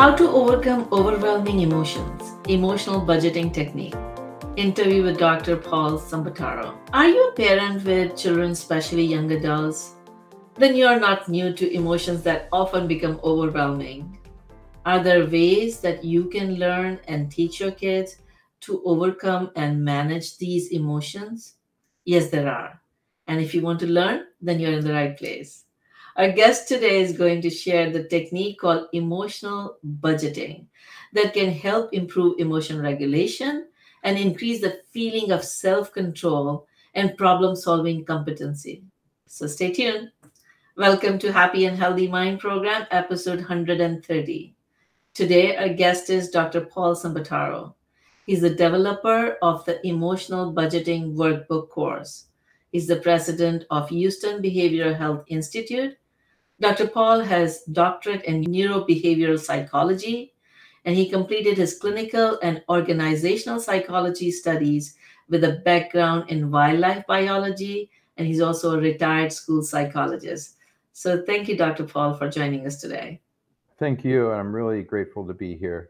How to overcome overwhelming emotions, emotional budgeting technique. Interview with Dr. Paul Sambataro. Are you a parent with children, especially young adults? Then you are not new to emotions that often become overwhelming. Are there ways that you can learn and teach your kids to overcome and manage these emotions? Yes, there are. And if you want to learn, then you're in the right place. Our guest today is going to share the technique called emotional budgeting that can help improve emotion regulation and increase the feeling of self control and problem solving competency. So stay tuned. Welcome to Happy and Healthy Mind program, episode 130. Today, our guest is Dr. Paul Sambataro. He's the developer of the Emotional Budgeting Workbook course. He's the president of Houston Behavioral Health Institute Dr. Paul has doctorate in neurobehavioral psychology, and he completed his clinical and organizational psychology studies with a background in wildlife biology, and he's also a retired school psychologist. So thank you, Dr. Paul, for joining us today. Thank you. I'm really grateful to be here.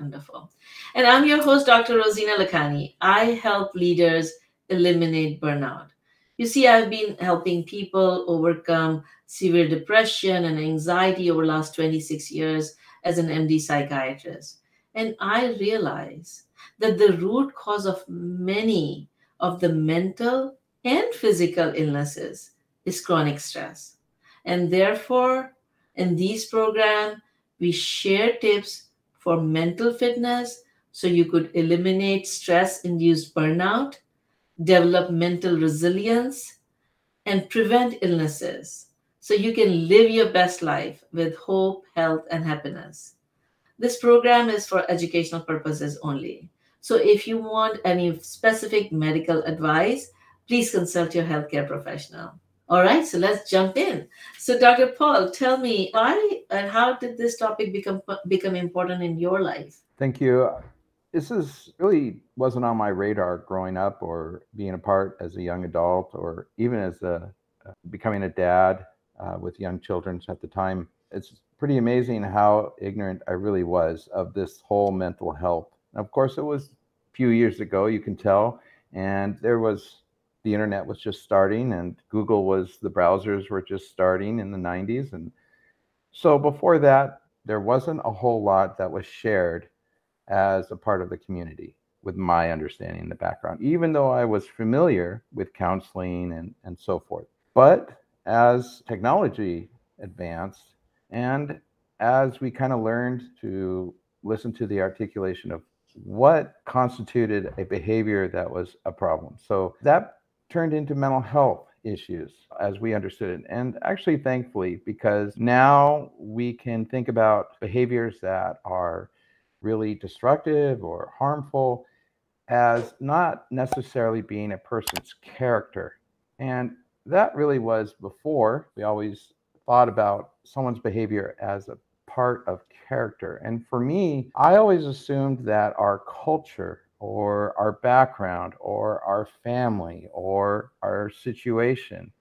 Wonderful. And I'm your host, Dr. Rozina Lakhani. I help leaders eliminate burnout. You see, I've been helping people overcome severe depression and anxiety over the last 26 years as an MD psychiatrist. And I realize that the root cause of many of the mental and physical illnesses is chronic stress. And therefore, in these programs, we share tips for mental fitness so you could eliminate stress induced burnout, develop mental resilience, and prevent illnesses so you can live your best life with hope, health, and happiness. This program is for educational purposes only. So if you want any specific medical advice, please consult your healthcare professional. All right, so let's jump in. So, Dr. Paul, tell me why and how did this topic become become important in your life? Thank you. This is really wasn't on my radar growing up, or being a part as a young adult, or even as a becoming a dad uh, with young children at the time. It's pretty amazing how ignorant I really was of this whole mental health. of course, it was a few years ago, you can tell, and there was the internet was just starting, and Google was the browsers were just starting in the 90s. And so before that, there wasn't a whole lot that was shared as a part of the community with my understanding the background, even though I was familiar with counseling and, and so forth. But as technology advanced and as we kind of learned to listen to the articulation of what constituted a behavior that was a problem. So that turned into mental health issues as we understood it. And actually, thankfully, because now we can think about behaviors that are really destructive or harmful as not necessarily being a person's character. And that really was before we always thought about someone's behavior as a part of character. And for me, I always assumed that our culture or our background or our family or our situation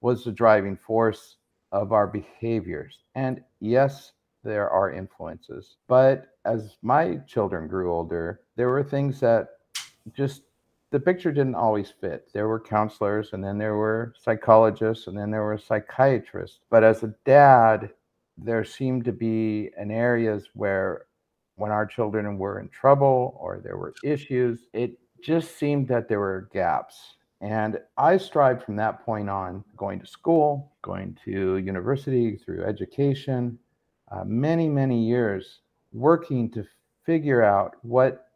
was the driving force of our behaviors. And yes, there are influences. But as my children grew older, there were things that just the picture didn't always fit. There were counselors, and then there were psychologists, and then there were psychiatrists. But as a dad, there seemed to be in areas where when our children were in trouble or there were issues, it just seemed that there were gaps. And I strived from that point on, going to school, going to university, through education, uh, many, many years working to figure out what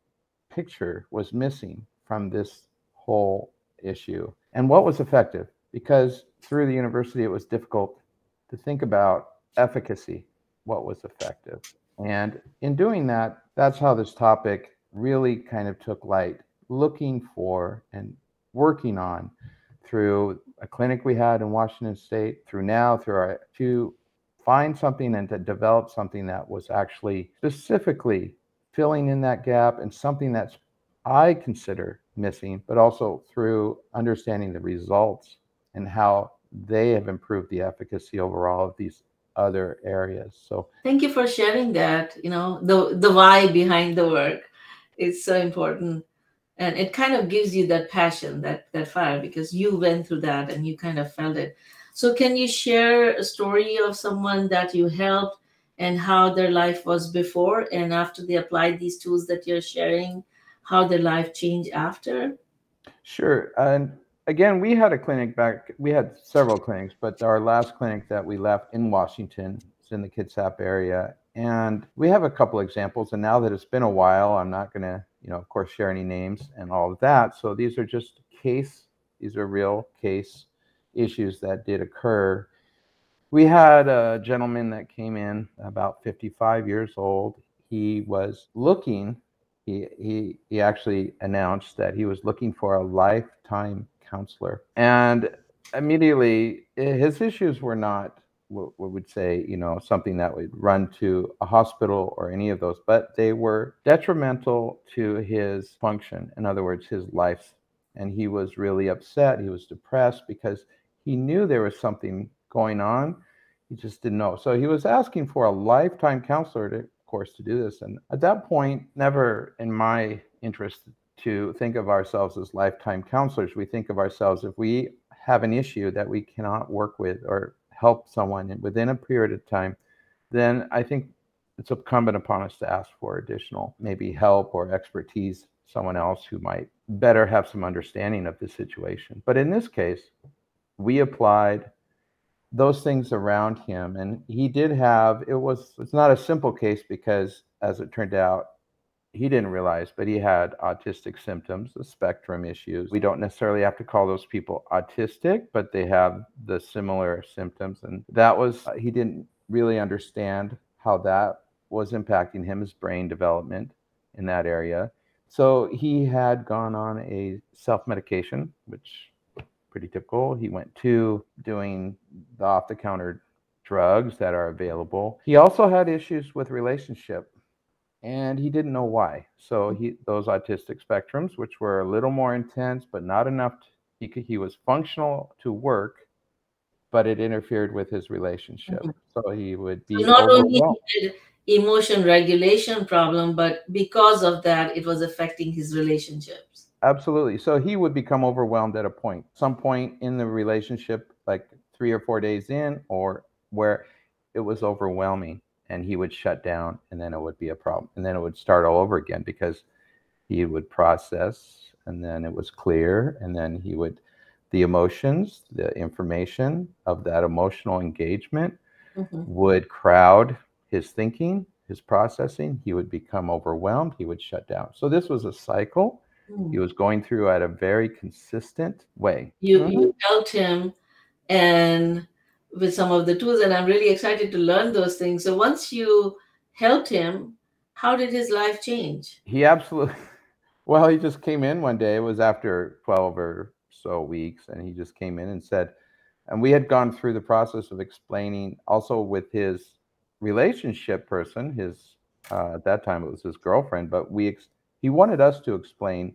picture was missing from this whole issue. And what was effective? Because through the university, it was difficult to think about efficacy, what was effective. And in doing that, that's how this topic really kind of took light, looking for and working on through a clinic we had in Washington State, through now, through our to find something and to develop something that was actually specifically filling in that gap and something that's I consider missing, but also through understanding the results and how they have improved the efficacy overall of these other areas. So thank you for sharing that. You know, the the why behind the work is so important. And it kind of gives you that passion, that that fire, because you went through that and you kind of felt it. So can you share a story of someone that you helped and how their life was before and after they applied these tools that you're sharing, how their life changed after? Sure. And again, we had a clinic back, we had several clinics, but our last clinic that we left in Washington is in the Kitsap area. And we have a couple examples. And now that it's been a while, I'm not going to, you know, of course, share any names and all of that. So these are just case, these are real case issues that did occur. We had a gentleman that came in about 55 years old. He was looking, he, he, he actually announced that he was looking for a lifetime counselor. And immediately, eh, his issues were not what we would say, you know, something that would run to a hospital or any of those, but they were detrimental to his function. In other words, his life. And he was really upset. He was depressed because he knew there was something going on. He just didn't know. So he was asking for a lifetime counselor to, course, to do this. And at that point, never in my interest to think of ourselves as lifetime counselors. We think of ourselves if we have an issue that we cannot work with or help someone within a period of time, then I think it's incumbent upon us to ask for additional maybe help or expertise, someone else who might better have some understanding of the situation. But in this case, we applied those things around him and he did have it was it's not a simple case because as it turned out he didn't realize, but he had autistic symptoms, the spectrum issues. We don't necessarily have to call those people autistic, but they have the similar symptoms. And that was, he didn't really understand how that was impacting him, his brain development in that area. So he had gone on a self medication, which pretty typical. He went to doing the off the counter drugs that are available. He also had issues with relationship and he didn't know why. So he those autistic spectrums, which were a little more intense, but not enough. To, he could, he was functional to work, but it interfered with his relationship. Mm-hmm. So he would be so not only emotion regulation problem, but because of that, it was affecting his relationships. Absolutely. So he would become overwhelmed at a point, some point in the relationship, like three or four days in, or where it was overwhelming and he would shut down and then it would be a problem and then it would start all over again because he would process and then it was clear and then he would the emotions the information of that emotional engagement mm-hmm. would crowd his thinking his processing he would become overwhelmed he would shut down so this was a cycle he was going through at a very consistent way. You mm-hmm. you helped him and with some of the tools and i'm really excited to learn those things. So once you helped him how did his life change? He absolutely well he just came in one day. It was after 12 or so weeks and he just came in and said and we had gone through the process of explaining also with his relationship person his uh, at that time it was his girlfriend but we ex- he wanted us to explain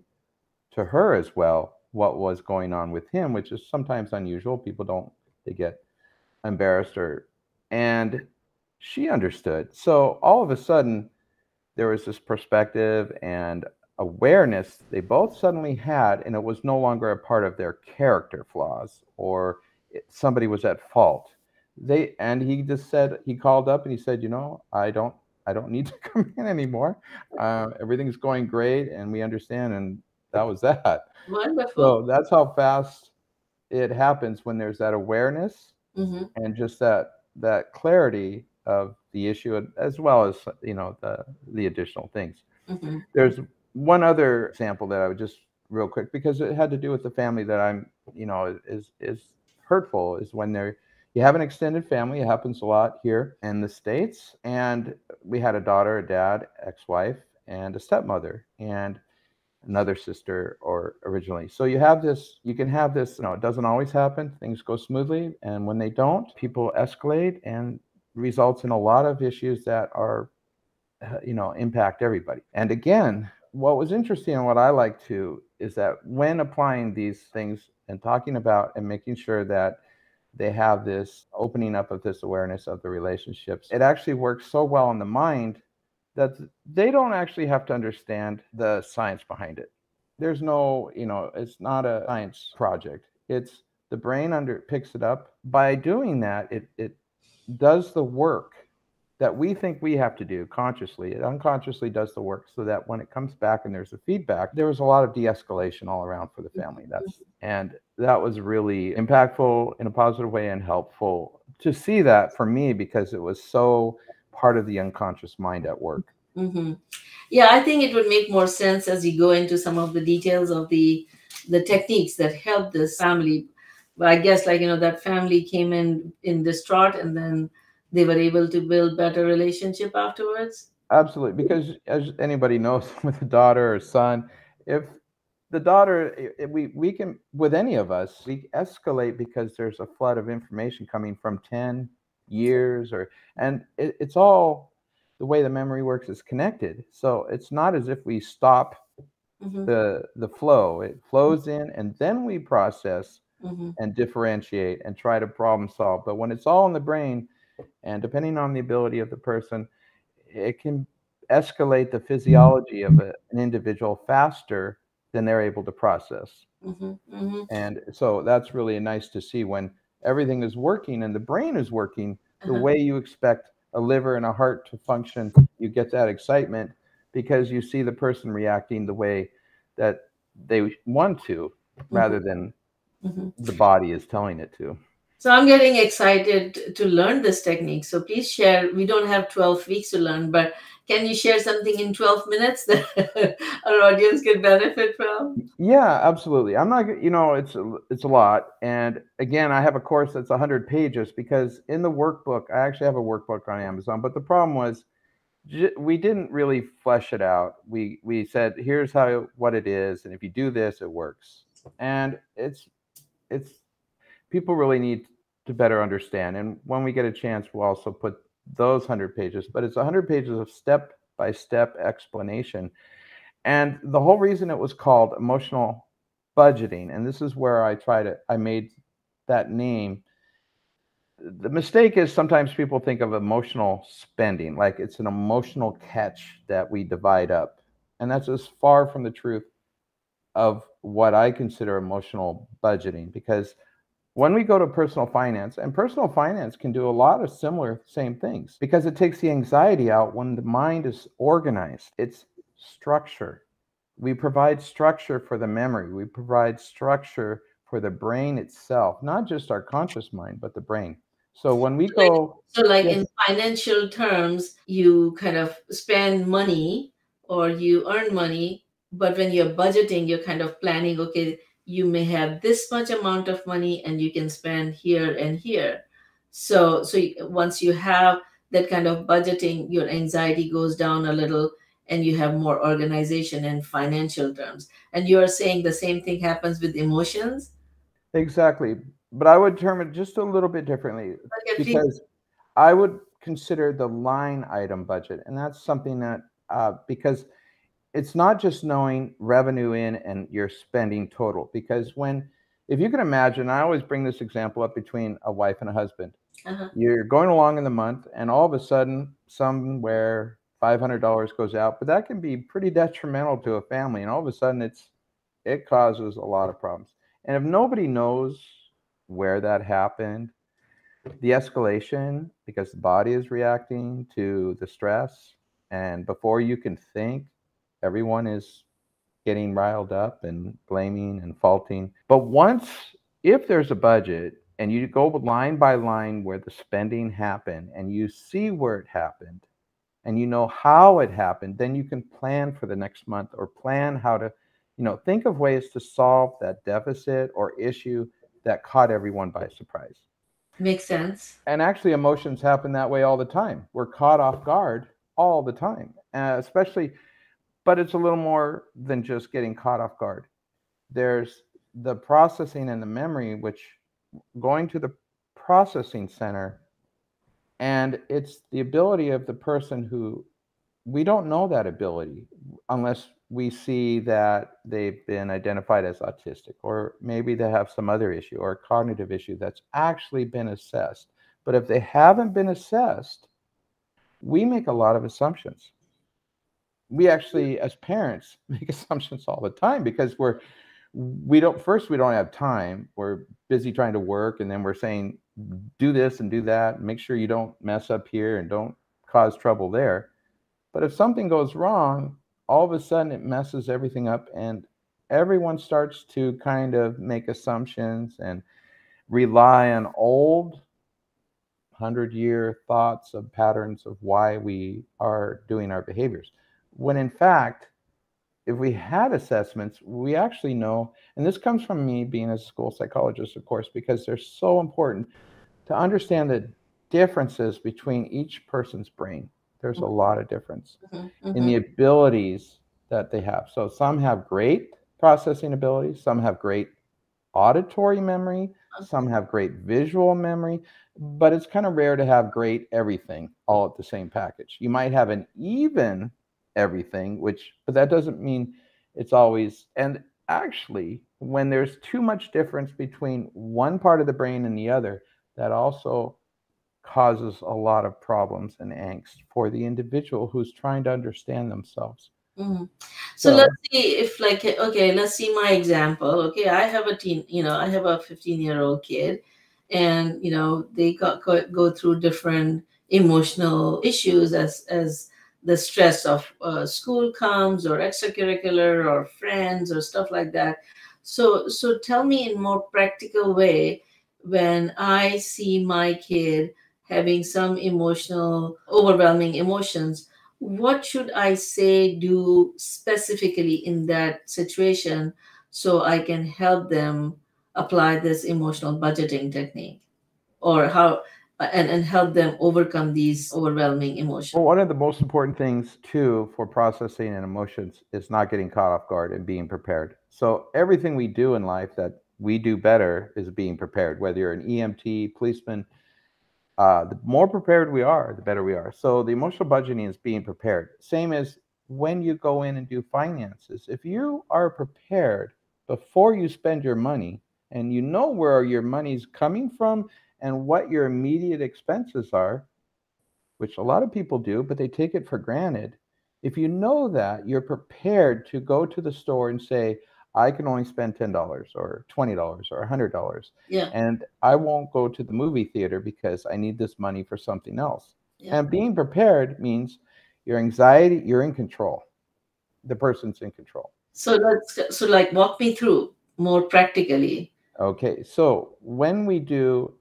to her as well what was going on with him which is sometimes unusual. People don't they get embarrassed or and she understood. So all of a sudden there was this perspective and awareness they both suddenly had and it was no longer a part of their character flaws or somebody was at fault. They and he just said he called up and he said you know i don't i don't need to come in anymore. Uh, everything's going great and we understand and that was that wonderful so that's how fast it happens when there's that awareness mm-hmm. and just that that clarity of the issue as well as you know the the additional things mm-hmm. there's one other example that i would just real quick because it had to do with the family that i'm you know is is hurtful is when there you have an extended family it happens a lot here in the states and we had a daughter a dad ex-wife and a stepmother and another sister or originally. So you have this, you can have this, you know, it doesn't always happen. Things go smoothly. And when they don't, people escalate and results in a lot of issues that are, uh, you know, impact everybody. And again, what was interesting and what I like to is that when applying these things and talking about and making sure that they have this opening up of this awareness of the relationships. It actually works so well in the mind that they don't actually have to understand the science behind it. There's no, you know, it's not a science project. It's the brain under picks it up. By doing that, it it does the work that we think we have to do consciously. It unconsciously does the work so that when it comes back and there's a feedback, there was a lot of de-escalation all around for the family. That's and that was really impactful in a positive way and helpful to see that for me because it was so part of the unconscious mind at work. Mm-hmm. Yeah, I think it would make more sense as you go into some of the details of the the techniques that help this family. But I guess, like you know, that family came in in distraught, and then they were able to build better relationship afterwards. Absolutely, because as anybody knows, with a daughter or son, if the daughter, we we can with any of us, we escalate because there's a flood of information coming from ten years or and it, it's all the way the memory works is connected so it's not as if we stop mm-hmm. the the flow it flows in and then we process mm-hmm. and differentiate and try to problem solve but when it's all in the brain and depending on the ability of the person it can escalate the physiology of a, an individual faster than they're able to process mm-hmm. mm-hmm. and so that's really nice to see when everything is working and the brain is working uh-huh. the way you expect a liver and a heart to function, you get that excitement because you see the person reacting the way that they want to mm-hmm. rather than mm-hmm. the body is telling it to. So I'm getting excited to learn this technique. So please share. We don't have 12 weeks to learn, but can you share something in 12 minutes that our audience can benefit from? Yeah absolutely. I'm not you know it's a, it's a lot. And again i have a course that's 100 pages because in the workbook i actually have a workbook on amazon but the problem was we didn't really flesh it out. We we said here's how what it is and if you do this it works. And it's it's people really need to better understand. And when we get a chance we'll also put those 100 pages, but it's 100 pages of step by step explanation. And the whole reason it was called emotional budgeting, and this is where I try to, I made that name. The mistake is sometimes people think of emotional spending like it's an emotional catch that we divide up. And that's as far from the truth of what I consider emotional budgeting because when we go to personal finance, and personal finance can do a lot of similar same things because it takes the anxiety out when the mind is organized. It's structure. We provide structure for the memory. We provide structure for the brain itself, not just our conscious mind, but the brain. So when we go, so like yes. in financial terms, you kind of spend money or you earn money, but when you're budgeting, you're kind of planning, okay, you may have this much amount of money and you can spend here and here. So so once you have that kind of budgeting your anxiety goes down a little and you have more organization in financial terms. And you are saying the same thing happens with emotions? Exactly. But i would term it just a little bit differently okay, because i would consider the line item budget and that's something that uh, because it's not just knowing revenue in and your spending total because when if you can imagine i always bring this example up between a wife and a husband uh-huh. you're going along in the month and all of a sudden somewhere $500 goes out but that can be pretty detrimental to a family and all of a sudden it's it causes a lot of problems and if nobody knows where that happened the escalation because the body is reacting to the stress and before you can think everyone is getting riled up and blaming and faulting. But once, if there's a budget and you go line by line where the spending happened and you see where it happened and you know how it happened, then you can plan for the next month or plan how to, you know, think of ways to solve that deficit or issue that caught everyone by surprise. Makes sense. And actually, emotions happen that way all the time. We're caught off guard all the time, uh, especially but it's a little more than just getting caught off guard. There's the processing and the memory, which going to the processing center, and it's the ability of the person who we don't know that ability unless we see that they've been identified as autistic, or maybe they have some other issue or a cognitive issue that's actually been assessed. But if they haven't been assessed, we make a lot of assumptions. We actually, as parents, make assumptions all the time because we're we don't first we don't have time. We're busy trying to work and then we're saying do this and do that. Make sure you don't mess up here and don't cause trouble there. But if something goes wrong all of a sudden it messes everything up and everyone starts to kind of make assumptions and rely on old 100 year thoughts of patterns of why we are doing our behaviors when in fact if we had assessments, we actually know, and this comes from me being a school psychologist, of course, because they're so important to understand the differences between each person's brain. There's a mm-hmm. lot of difference mm-hmm. in the mm-hmm. abilities that they have. So some have great processing abilities, some have great auditory memory, some have great visual memory, but it's kind of rare to have great everything all at the same package. You might have an even everything, which, but that doesn't mean it's always, and actually, when there's too much difference between one part of the brain and the other, that also causes a lot of problems and angst for the individual who's trying to understand themselves. Mm-hmm. So, so, let's see if like okay let's see my example okay i have a teen you know i have a 15 year old kid and you know they got go, go through different emotional issues as as the stress of uh, school comes or extracurricular or friends or stuff like that. So so tell me in more practical way when i see my kid having some emotional overwhelming emotions what should i say do specifically in that situation so i can help them apply this emotional budgeting technique? Or how and, and help them overcome these overwhelming emotions. Well, one of the most important things too for processing and emotions is not getting caught off guard and being prepared. So everything we do in life that we do better is being prepared. Whether you're an EMT, policeman, uh, the more prepared we are, the better we are. So the emotional budgeting is being prepared. Same as when you go in and do finances. If you are prepared before you spend your money and you know where your money's coming from and what your immediate expenses are, which a lot of people do, but they take it for granted. If you know that, you're prepared to go to the store and say, I can only spend $10 or $20 or $100. Yeah. And I won't go to the movie theater because I need this money for something else. Yeah. And being prepared means your anxiety, you're in control. The person's in control. So let's so like walk me through more practically. Okay. So when we do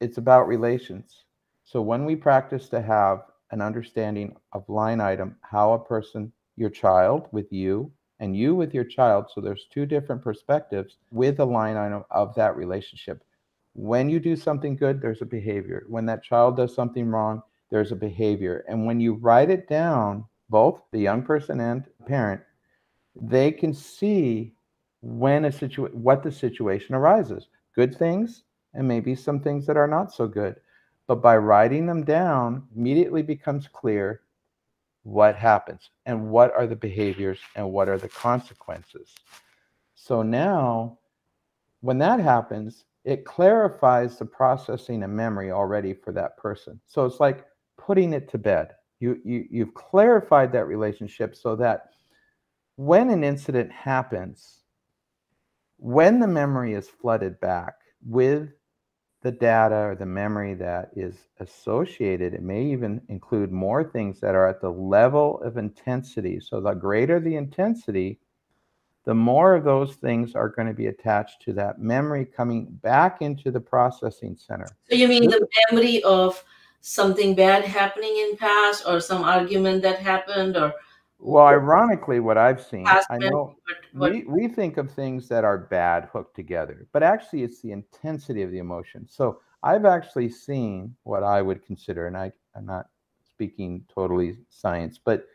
it's about relations. So when we practice to have an understanding of line item, how a person, your child with you, and you with your child, so there's two different perspectives with a line item of that relationship. When you do something good, there's a behavior. When that child does something wrong, there's a behavior. And when you write it down, both the young person and parent, they can see when a situation what the situation arises. Good things and maybe some things that are not so good. But by writing them down, immediately becomes clear what happens and what are the behaviors and what are the consequences. So now, when that happens, it clarifies the processing and memory already for that person. So it's like putting it to bed. You, you, you've clarified that relationship so that when an incident happens, when the memory is flooded back with the data or the memory that is associated. It may even include more things that are at the level of intensity. So the greater the intensity, the more of those things are going to be attached to that memory coming back into the processing center. So you mean the memory of something bad happening in past or some argument that happened or well, ironically, what I've seen, I know what, we, we think of things that are bad hooked together, but actually it's the intensity of the emotion. So I've actually seen what I would consider, and I, I'm not speaking totally science, but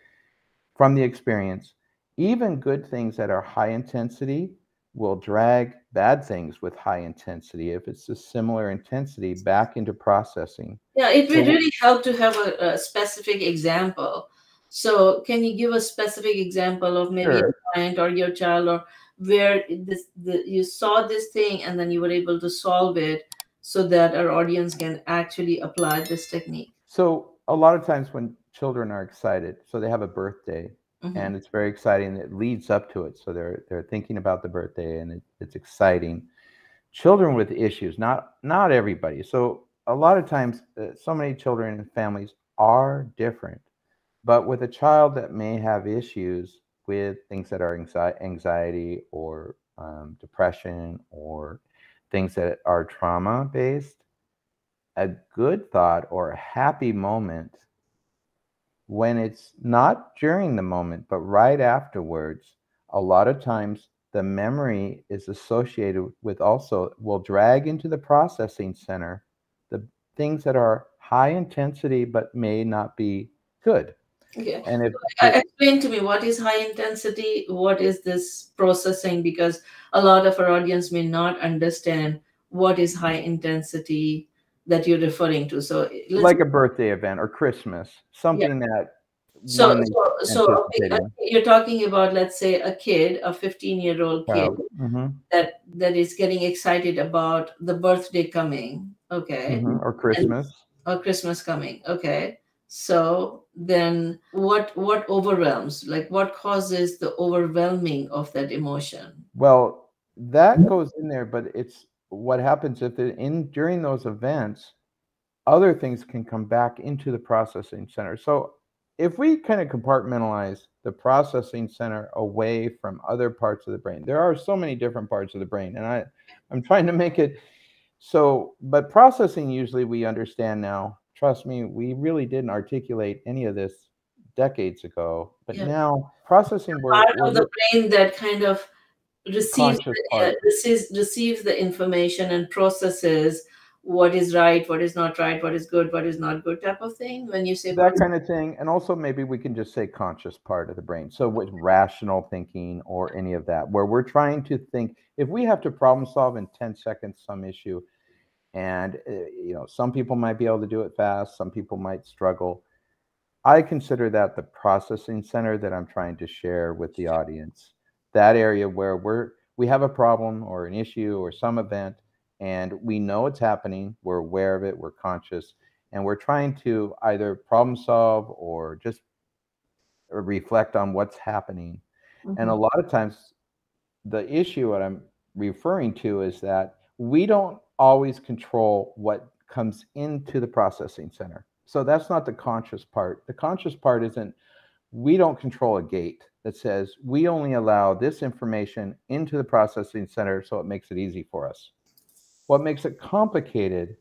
from the experience, even good things that are high intensity will drag bad things with high intensity if it's a similar intensity back into processing. Yeah, it would so, really help to have a, a specific example So, can you give a specific example of maybe Sure. a client or your child or where this the, you saw this thing and then you were able to solve it so that our audience can actually apply this technique? So a lot of times when children are excited, so they have a birthday Mhm. and it's very exciting. It leads up to it, so they're they're thinking about the birthday and it, it's exciting. Children with issues, not not everybody. So a lot of times, uh, so many children and families are different, but with a child that may have issues with things that are anxi- anxiety or um, depression or things that are trauma based, a good thought or a happy moment when it's not during the moment, but right afterwards, a lot of times the memory is associated with also will drag into the processing center the things that are high intensity but may not be good. Okay. And if Explain to me what is high intensity? What is this processing? Because a lot of our audience may not understand what is high intensity that you're referring to. So, like a birthday event or Christmas, something that So, so, so you're talking about, let's say, a kid, a 15 year old kid child. Mhm, that that is getting excited about the birthday coming, okay, mhm, or Christmas. or Christmas coming, okay. So then, what what overwhelms? Like, what causes the overwhelming of that emotion? Well, that goes in there, but it's what happens if in during those events, other things can come back into the processing center. So if we kind of compartmentalize the processing center away from other parts of the brain, there are so many different parts of the brain, and I I'm trying to make it so. But processing usually we understand now. Trust me, we really didn't articulate any of this decades ago, but Yeah. now processing Part of the brain that kind of receives uh, receives receives the information and processes what is right, what is not right, what is good, what is not good, type of thing. When you say that kind of thing and also maybe we can just say conscious part of the brain so with rational thinking or any of that where we're trying to think if we have to problem solve in 10 seconds some issue and uh, you know some people might be able to do it fast some people might struggle. I consider that the processing center that i'm trying to share with the audience. That area where we're we have a problem or an issue or some event and we know it's happening we're aware of it we're conscious and we're trying to either problem solve or just reflect on what's happening. And a Mhm. lot of times the issue what i'm referring to is that we don't always control what comes into the processing center. So that's not the conscious part. The conscious part isn't we don't control a gate that says we only allow this information into the processing center so it makes it easy for us. What makes it complicated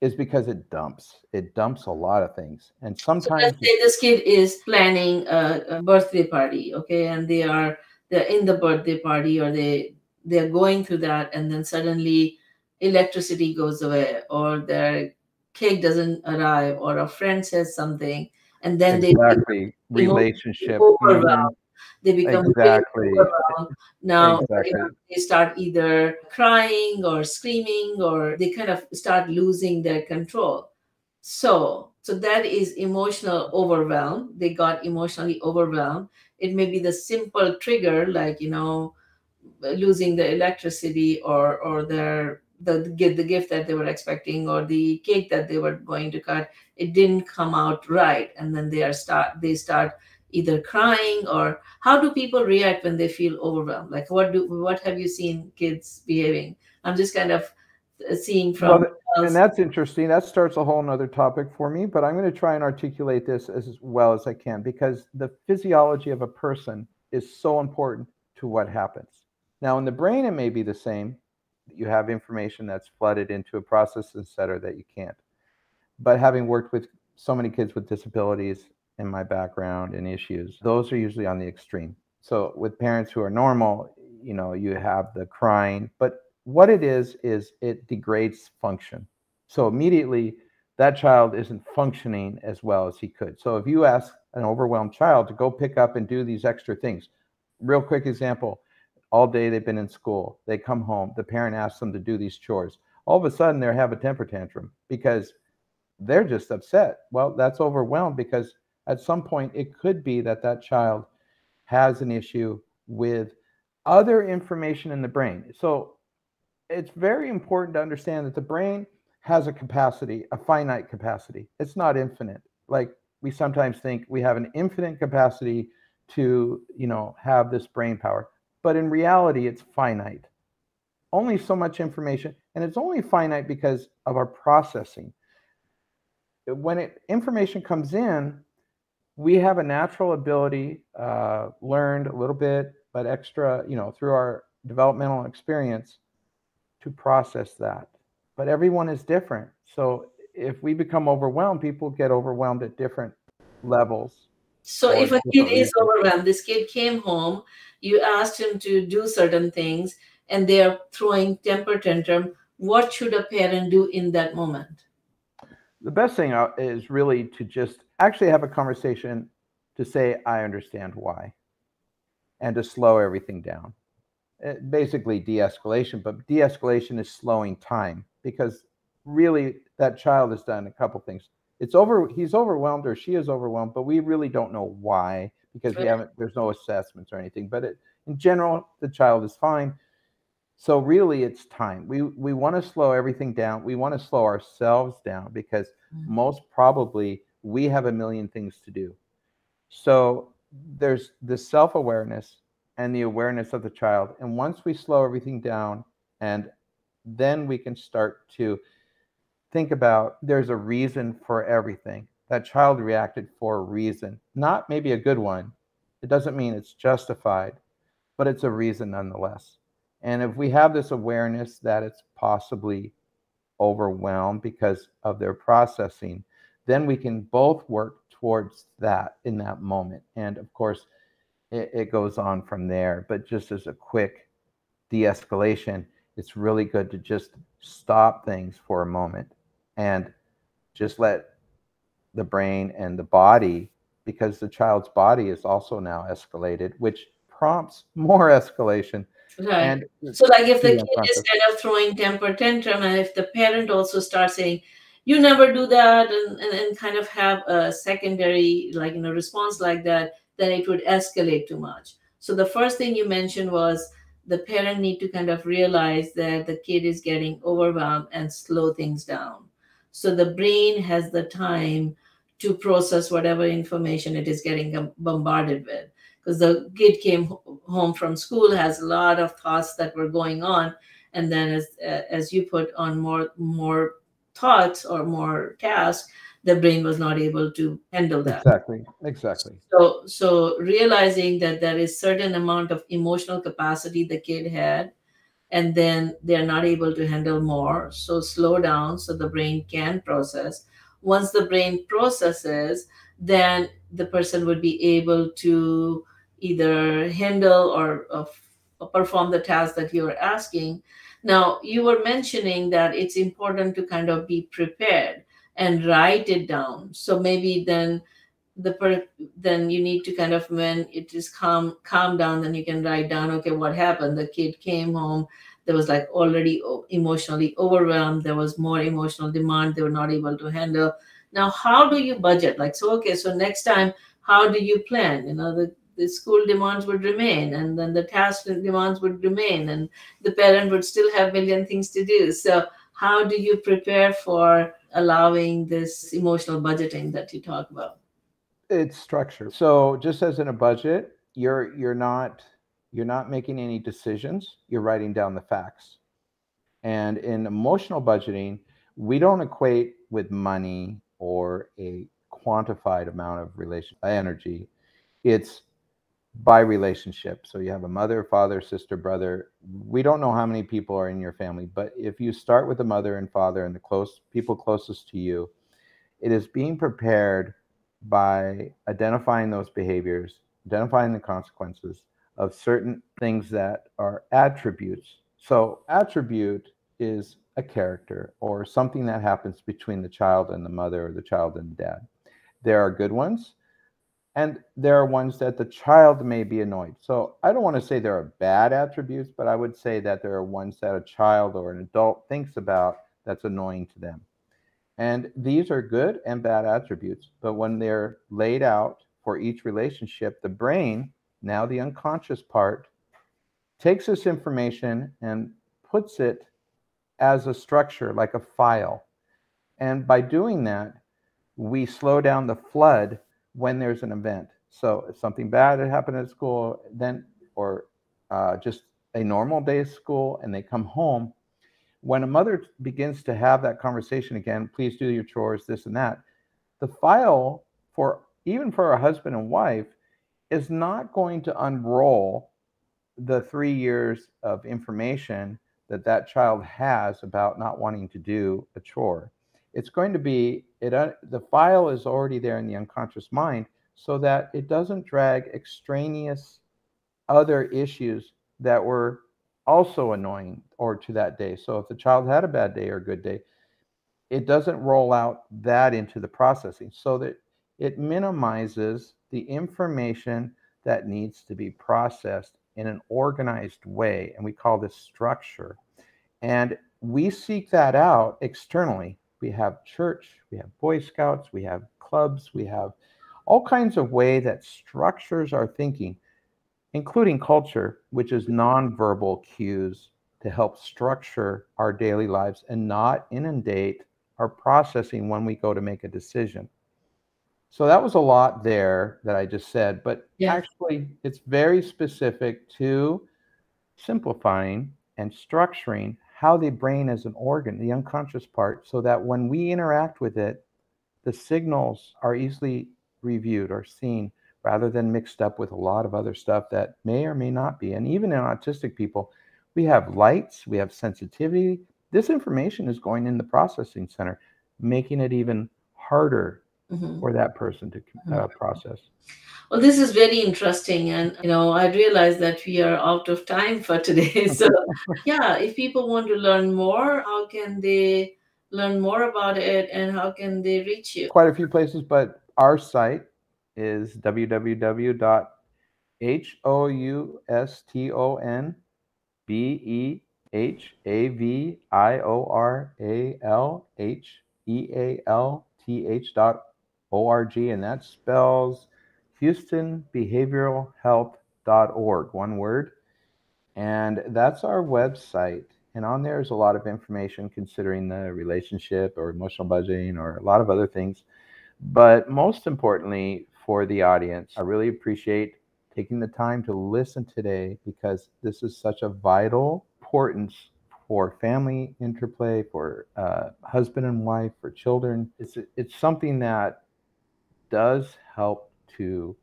is because it dumps. It dumps a lot of things. And So sometimes say this kid is planning a, a birthday party, okay, and they are they're in the birthday party or they they're going through that, and then suddenly electricity goes away, or their cake doesn't arrive, or a friend says something, and then they exactly relationship mhm, overwhelmed. They become exactly overwhelmed. Now Exactly. you know, they start either crying or screaming, or they kind of start losing their control. So, so that is emotional overwhelm. They got emotionally overwhelmed. It may be the simple trigger, like you know, losing the electricity or or their the gift the gift that they were expecting or the cake that they were going to cut it didn't come out right. And then they are start they start either crying or how do people react when they feel overwhelmed? Like what do what have you seen kids behaving? I'm just kind of uh, seeing Well, from th- and that's interesting. That starts a whole nother topic for me but i'm going to try and articulate this as well as i can because the physiology of a person is so important to what happens. Now in the brain it may be the same you have information that's flooded into a processing center that you can't. But having worked with so many kids with disabilities in my background and issues those are usually on the extreme. So with parents who are normal you know you have the crying but what it is is it degrades function. So immediately that child isn't functioning as well as he could. So if you ask an overwhelmed child to go pick up and do these extra things real quick example all day they've been in school they come home the parent asks them to do these chores all of a sudden they have a temper tantrum because they're just upset well that's overwhelmed because at some point it could be that that child has an issue with other information in the brain. So it's very important to understand that the brain has a capacity, a finite capacity. It's not infinite. Like we sometimes think we have an infinite capacity to, you know, have this brain power, but in reality it's finite. Only so much information and it's only finite because of our processing. When it, information comes in, we have a natural ability, uh, learned a little bit, but extra, you know, through our developmental experience to process that. But everyone is different. So if we become overwhelmed, people get overwhelmed at different levels. So if a kid is overwhelmed, this kid came home, you asked him to do certain things, and they're throwing temper tantrum, what should a parent do in that moment? The best thing uh, is really to just actually have a conversation to say, I understand why, and to slow everything down. Eh, basically de-escalation but de-escalation is slowing time because really that child has done a couple things it's over he's overwhelmed or she is overwhelmed but we really don't know why because we haven't there's no assessments or anything but it, in general the child is fine. So really it's time. We we want to slow everything down. We want to slow ourselves down because mm-hmm. most probably we have a million things to do. So there's the self-awareness and the awareness of the child. And once we slow everything down, and then we can start to think about there's a reason for everything. That child reacted for a reason, not maybe a good one. It doesn't mean it's justified, but it's a reason nonetheless. And if we have this awareness that it's possibly overwhelmed because of their processing, then we can both work towards that in that moment. And of course, it, it goes on from there. But just as a quick de escalation, it's really good to just stop things for a moment and just let the brain and the body, because the child's body is also now escalated, which prompts more escalation. Right. And so, like if the kid is kind of throwing temper tantrum, and if the parent also starts saying, "You never do that," and, and, and kind of have a secondary, like you know, response like that, then it would escalate too much. So the first thing you mentioned was the parent need to kind of realize that the kid is getting overwhelmed and slow things down. So the brain has the time to process whatever information it is getting bombarded with. Because the kid came home from school has a lot of thoughts that were going on, and then as as you put on more more thoughts or more tasks, the brain was not able to handle that. Exactly exactly. So so realizing that there is certain amount of emotional capacity the kid had and then they're not able to handle more. So slow down so the brain can process. Once the brain processes then the person would be able to either handle or uh, perform the task that you're asking. Now you were mentioning that it's important to kind of be prepared and write it down. So maybe then the per then you need to kind of when it is calm calm down then you can write down okay what happened? The kid came home there was like already emotionally overwhelmed there was more emotional demand they were not able to handle. Now how do you budget? Like so okay so next time how do you plan? You know the the school demands would remain and then the task demands would remain and the parent would still have million things to do. So how do you prepare for allowing this emotional budgeting that you talk about? It's structure. So just as in a budget, you're you're not you're not making any decisions, you're writing down the facts. And in emotional budgeting, we don't equate with money or a quantified amount of relation energy. It's by relationship. So you have a mother, father, sister, brother. We don't know how many people are in your family, but if you start with the mother and father and the close people closest to you, it is being prepared by identifying those behaviors, identifying the consequences of certain things that are attributes. So attribute is a character or something that happens between the child and the mother or the child and the dad. There are good ones and there are ones that the child may be annoyed. So I don't want to say there are bad attributes, but I would say that there are ones that a child or an adult thinks about that's annoying to them. And these are good and bad attributes, but when they're laid out for each relationship, the brain, now the unconscious part, takes this information and puts it as a structure, like a file. And by doing that, we slow down the flood when there's an event. So if something bad had happened at school, then or uh, just a normal day of school, and they come home, when a mother begins to have that conversation again, please do your chores, this and that, the file for even for a husband and wife is not going to unroll the three years of information that that child has about not wanting to do a chore. It's going to be it. Uh, the file is already there in the unconscious mind, so that it doesn't drag extraneous other issues that were also annoying or to that day. So if the child had a bad day or a good day, it doesn't roll out that into the processing, so that it minimizes the information that needs to be processed in an organized way. And we call this structure. And we seek that out externally. We have church, we have Boy Scouts, we have clubs, we have all kinds of way that structures our thinking, including culture, which is nonverbal cues to help structure our daily lives and not inundate our processing when we go to make a decision. So that was a lot there that I just said, but yeah. actually, it's very specific to simplifying and structuring how the brain is an organ, the unconscious part, so that when we interact with it, the signals are easily reviewed or seen rather than mixed up with a lot of other stuff that may or may not be. And even in autistic people, we have lights, we have sensitivity. This information is going in the processing center, making it even harder mm-hmm. for that person to uh, mm-hmm. process. Well, this is very interesting, and you know, I realize that we are out of time for today. So, yeah, if people want to learn more, how can they learn more about it, and how can they reach you? Quite a few places, but our site is www.houstonbehavioral org, and that spells houstonbehavioralhealth.org, one word. And that's our website. And on there is a lot of information considering the relationship or emotional budgeting or a lot of other things. But most importantly, for the audience, I really appreciate taking the time to listen today because this is such a vital importance for family interplay, for uh, husband and wife, for children. It's it's something that does help to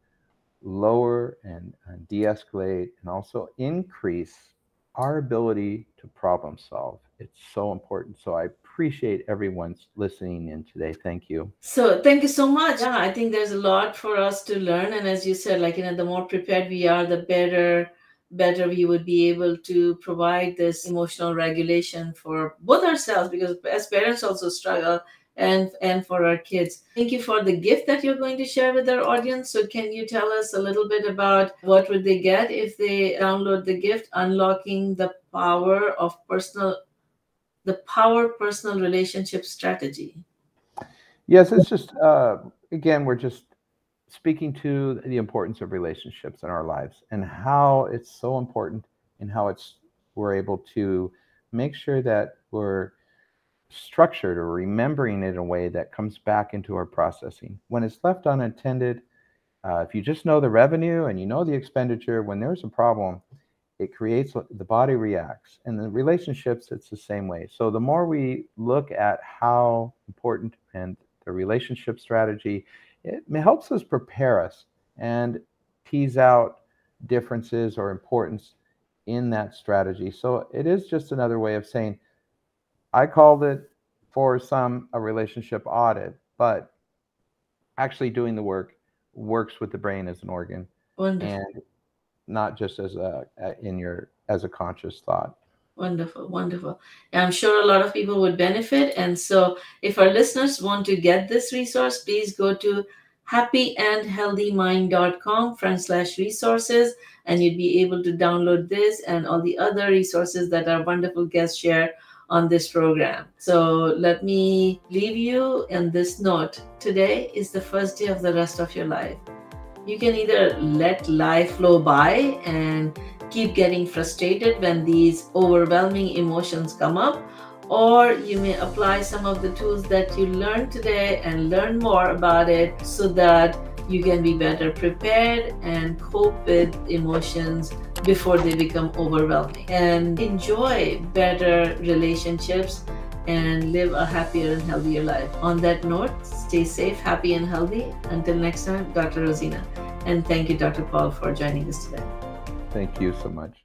lower and, and de-escalate and also increase our ability to problem solve. It's so important. So I appreciate everyone's listening in today. Thank you. So thank you so much. Yeah, I think there's a lot for us to learn. And as you said, like you know, the more prepared we are, the better better we would be able to provide this emotional regulation for both ourselves because as parents also struggle and and for our kids. Thank you for the gift that you're going to share with our audience. So can you tell us a little bit about what would they get if they download the gift unlocking the power of personal the power personal relationship strategy? Yes, it's just uh, again we're just speaking to the importance of relationships in our lives and how it's so important and how it's we're able to make sure that we're structured or remembering it in a way that comes back into our processing. When it's left unattended, uh, if you just know the revenue and you know the expenditure, when there's a problem, it creates the body reacts. And the relationships, it's the same way. So the more we look at how important and the relationship strategy, it helps us prepare us and tease out differences or importance in that strategy. So it is just another way of saying, I called it for some a relationship audit, but actually doing the work works with the brain as an organ Wonderful. and not just as a in your as a conscious thought. Wonderful, wonderful. I'm sure a lot of people would benefit. And so, if our listeners want to get this resource, please go to happyandhealthymind.com front slash resources, and you'd be able to download this and all the other resources that our wonderful guests share on this program. So let me leave you in this note. Today is the first day of the rest of your life. You can either let life flow by and keep getting frustrated when these overwhelming emotions come up, or you may apply some of the tools that you learned today and learn more about it so that you can be better prepared and cope with emotions before they become overwhelming. And enjoy better relationships and live a happier and healthier life. On that note, stay safe, happy, and healthy. Until next time, Dr. Rozina. And thank you, Dr. Paul, for joining us today. Thank you so much.